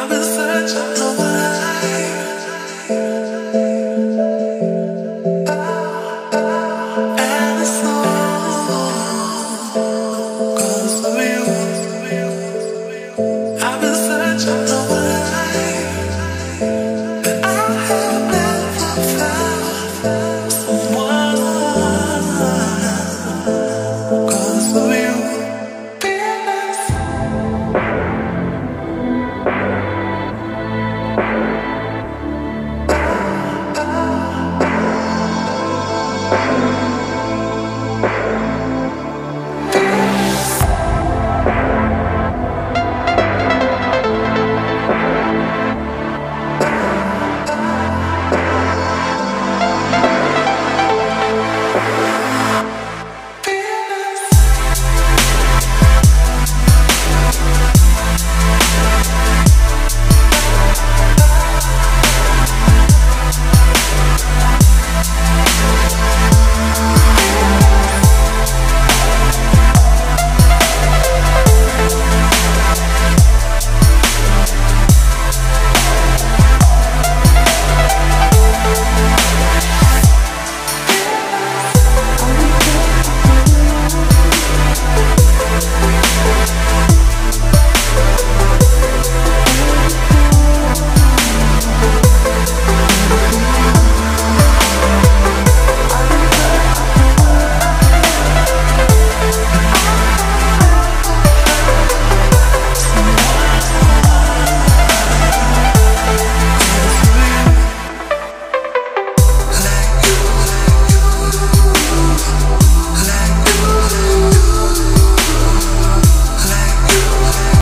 I've been searching, for.